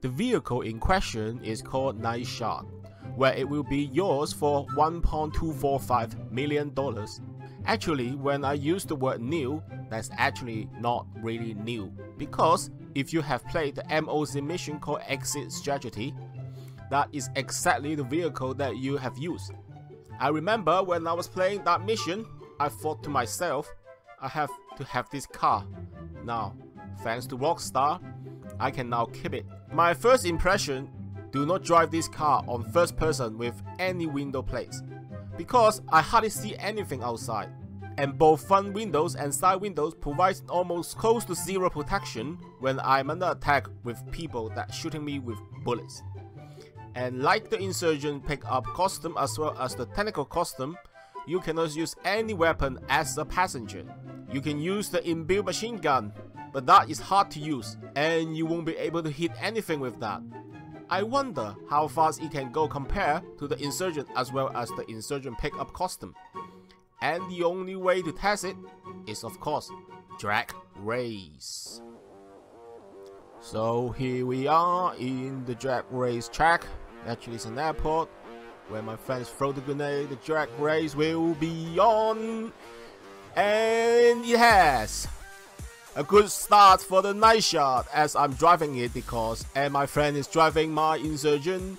The vehicle in question is called Nightshark, where it will be yours for $1.245 million. Actually, when I use the word new, that's actually not really new, because if you have played the MOC mission called Exit Strategy, that is exactly the vehicle that you have used. I remember when I was playing that mission, I thought to myself, I have to have this car. Now, thanks to Rockstar, I can now keep it. My first impression, do not drive this car on first person with any window plates, because I hardly see anything outside. And both front windows and side windows provide almost close to zero protection when I'm under attack with people that shooting me with bullets. And like the Insurgent pickup custom as well as the technical custom, you cannot use any weapon as a passenger. You can use the inbuilt machine gun, but that is hard to use, and you won't be able to hit anything with that. I wonder how fast it can go compared to the Insurgent as well as the Insurgent pickup custom. And the only way to test it is of course, drag race. So here we are in the drag race track. Actually it's an airport where my friends throw the grenade. The drag race will be on. And it has a good start for the Nightshark as I'm driving it because and my friend is driving my insurgent.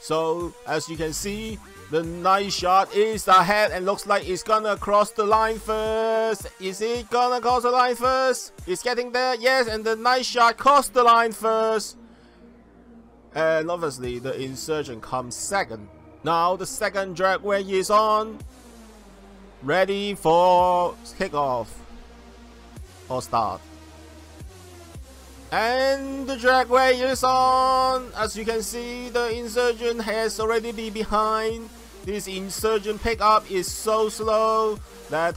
So as you can see, the Nightshark is ahead and looks like it's gonna cross the line first. Is it gonna cross the line first? It's getting there, yes, and the Nightshark crossed the line first. And obviously the insurgent comes second. Now the second dragway is on. Ready for kickoff or start. And the dragway is on! As you can see, the insurgent has already been behind. This insurgent pickup is so slow that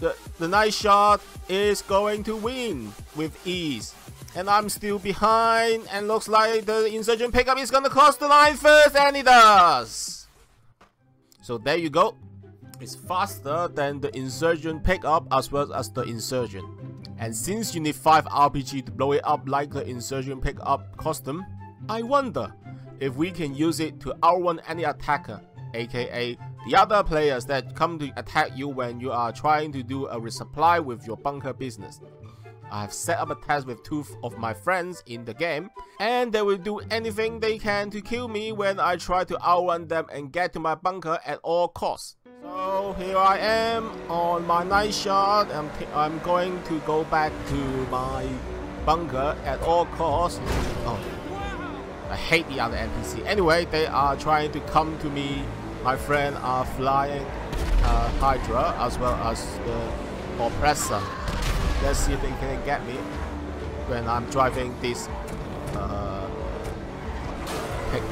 the, the Nightshark is going to win with ease. And I'm still behind and looks like the insurgent pickup is gonna cross the line first and it does! So there you go. It's faster than the insurgent pickup as well as the insurgent. And since you need 5 RPG to blow it up like the Insurgent Pickup custom, I wonder if we can use it to outrun any attacker, aka the other players that come to attack you when you are trying to do a resupply with your bunker business. I have set up a test with two of my friends in the game, and they will do anything they can to kill me when I try to outrun them and get to my bunker at all costs. So here I am on my Nightshark. I'm, I'm going to go back to my bunker at all costs. Oh, I hate the other NPC. Anyway, they are trying to come to me. My friend are flying uh, Hydra as well as the Oppressor. Let's see if they can get me when I'm driving this uh,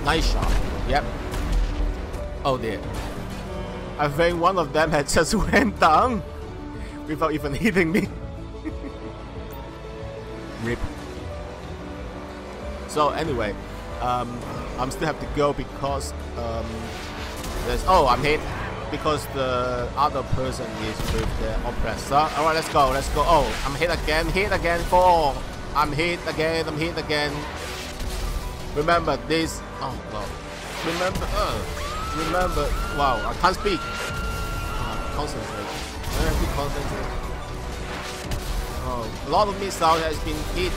Nightshark. Yep. Oh dear. I think one of them had just went down without even hitting me. Rip. So anyway, um, I'm still have to go because um, there's oh I'm hit because the other person is with the oppressor. Alright, let's go, let's go. Oh, I'm hit again, hit again, four. I'm hit again, I'm hit again. Remember this. Oh god. Remember. Uh, remember. Wow, I can't speak. Uh, concentrate. I have to concentrate. Oh, a lot of missiles has been hit,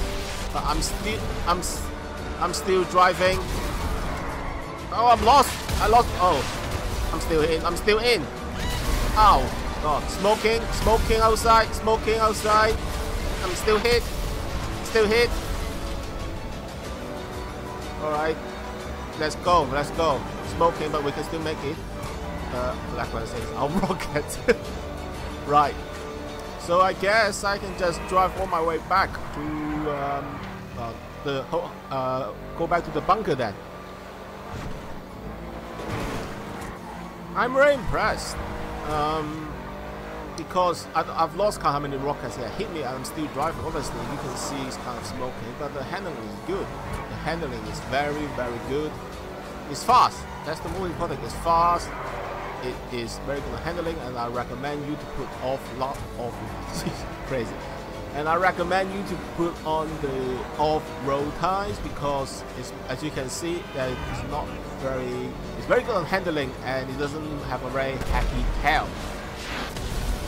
but I'm still, I'm, I'm still driving. Oh, I'm lost. I lost. Oh, I'm still in. I'm still in. Ow. God, smoking, smoking outside, smoking outside. I'm still hit. Still hit. Alright. Let's go, let's go smoking, but we can still make it. Uh, Blackman says, I'll rocket. right. So I guess I can just drive all my way back to um, uh, the uh, go back to the bunker then. I'm very impressed. Um, because I, have lost count how many rockets he hit me I'm still driving. Obviously, you can see it's kind of smoking, but the handling is good. The handling is very, very good. It's fast. That's the most important. It's fast. It is very good handling, and I recommend you to put off lot of crazy. And I recommend you to put on the off-road tires because it's, as you can see, that it's not very, it's very good on handling, and it doesn't have a very happy tail.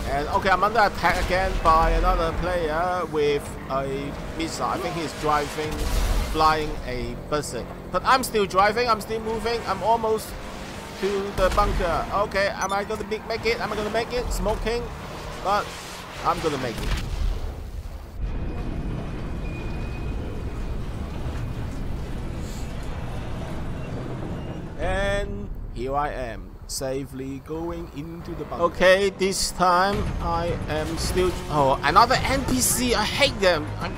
And okay, I'm under attack again by another player with a missile. I think he's driving, flying a buzzard. But I'm still driving, I'm still moving, I'm almost to the bunker. Okay, am I gonna make it? Am I gonna make it? Smoking, but I'm gonna make it. And here I am safely going into the bunker. Okay, this time I am still... Oh, another NPC. I hate them. I'm,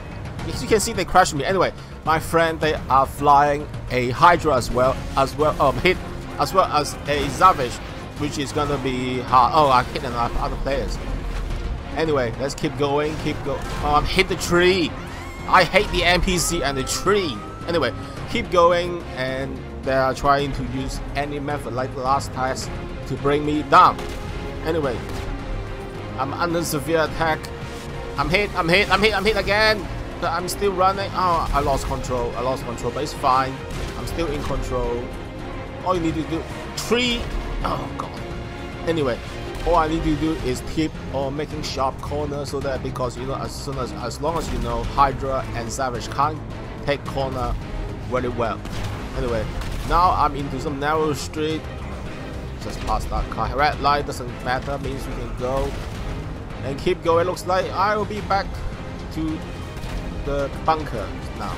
as you can see, they crashed me. Anyway, my friend, they are flying a Hydra as well, as well, um, hit, as well as a Savage, which is gonna be hard. Oh, I hit another other players. Anyway, let's keep going, keep going. Oh, I'm hit the tree. I hate the NPC and the tree. Anyway, keep going and they are trying to use any method like the last test to bring me down. Anyway, I'm under severe attack. I'm hit, I'm hit, I'm hit, I'm hit again. But I'm still running. Oh, I lost control. I lost control, but it's fine. I'm still in control. All you need to do, three. Oh god. Anyway, all I need to do is keep on making sharp corners so that because you know as soon as as long as you know Hydra and Savage can't take corner very well. Anyway, now I'm into some narrow street. Just past that car. Red light doesn't matter, means we can go. And keep going. Looks like I will be back to the bunker now.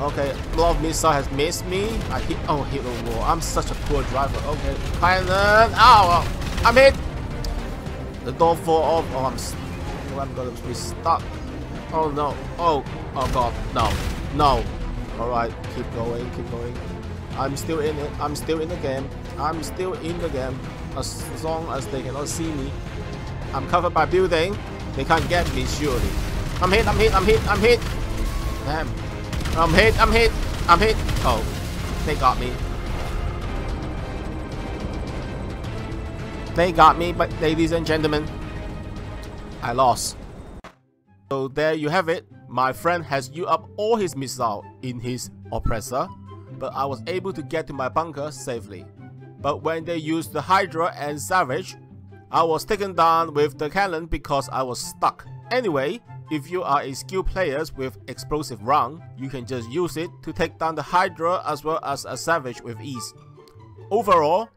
Okay, Love Missile has missed me. I hit oh hit the wall. I'm such a poor driver. Okay. Cannon. Ow! I'm hit! The door fall off. Oh I'm oh, I'm gonna be stuck. Oh no. Oh oh god. No. No. Alright, keep going, keep going. I'm still in it. I'm still in the game. I'm still in the game. As long as they cannot see me. I'm covered by building. They can't get me surely. I'm hit, I'm hit, I'm hit, I'm hit. Damn. I'm hit, I'm hit, I'm hit. Oh, they got me. They got me, but ladies and gentlemen, I lost. So there you have it. My friend has used up all his missile in his oppressor but I was able to get to my bunker safely. But when they used the Hydra and Savage, I was taken down with the cannon because I was stuck. Anyway, if you are a skilled player with explosive round, you can just use it to take down the Hydra as well as a Savage with ease. Overall,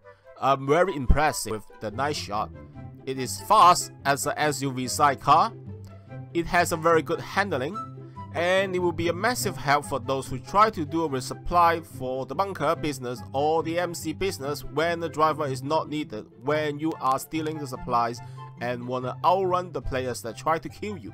I'm very impressed with the Nightshark. It is fast as an SUV sidecar, it has a very good handling, and it will be a massive help for those who try to do a resupply for the bunker business or the MC business when the driver is not needed when you are stealing the supplies and wanna outrun the players that try to kill you.